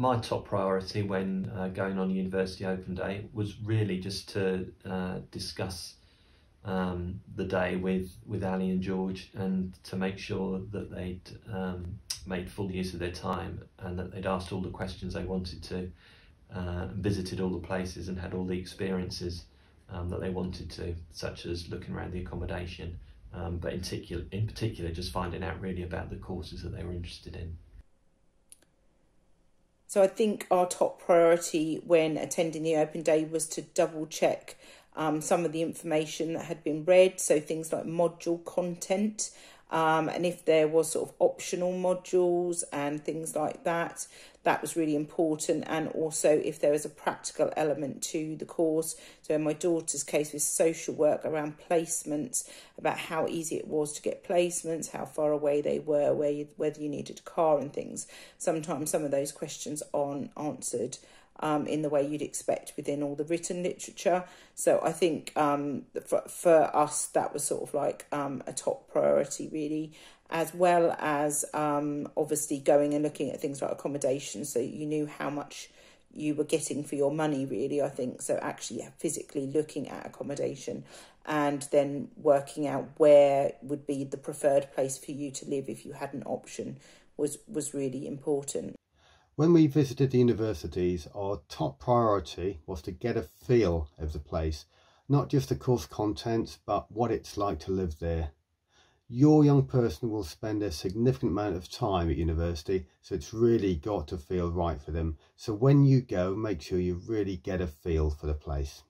my top priority when uh, going on University Open Day was really just to uh, discuss um, the day with, with Ali and George and to make sure that they'd um, made full use of their time and that they'd asked all the questions they wanted to, uh, visited all the places and had all the experiences um, that they wanted to, such as looking around the accommodation, um, but in particular, in particular, just finding out really about the courses that they were interested in. So I think our top priority when attending the open day was to double check um, some of the information that had been read, so things like module content, um, and if there was sort of optional modules and things like that, that was really important. And also if there was a practical element to the course. So in my daughter's case with social work around placements, about how easy it was to get placements, how far away they were, where you, whether you needed a car and things. Sometimes some of those questions aren't answered um, in the way you'd expect within all the written literature. So I think um, for, for us, that was sort of like um, a top priority, really, as well as um, obviously going and looking at things like accommodation so you knew how much you were getting for your money, really. I think so, actually, physically looking at accommodation and then working out where would be the preferred place for you to live if you had an option was was really important. When we visited the universities, our top priority was to get a feel of the place, not just the course contents, but what it's like to live there. Your young person will spend a significant amount of time at university, so it's really got to feel right for them. So when you go, make sure you really get a feel for the place.